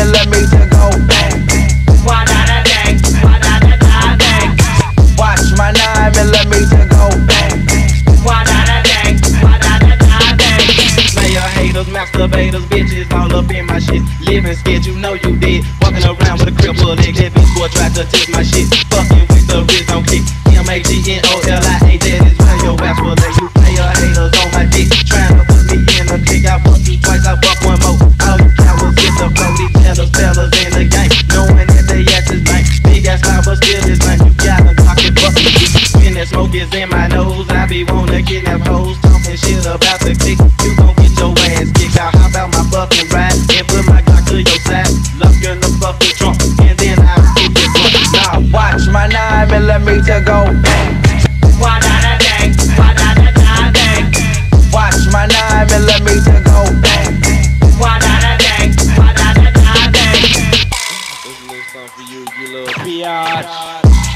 and let me to go bang. Why not a bang? Why not a die bang? Watch my nine and let me to go bang. Why not a bang? Why not a die bang? Player haters, masturbators, bitches all up in my shit. Living scared, you know you did. Walking around with a crippled leg, that bitch boy to take my shit. Fucking with the wrist on kick. M A G N O L I A, that is why your ass will let you These fellas, in the game. Knowing that they lame. Big ass but still is. You gotta. When that smoke is in my nose, I be kidnap hoes. Talking shit about the. You gon' get your ass kicked my ride? And put my Glock to your in the. And then get this. Now watch my nine millimeter go bang you little biatch.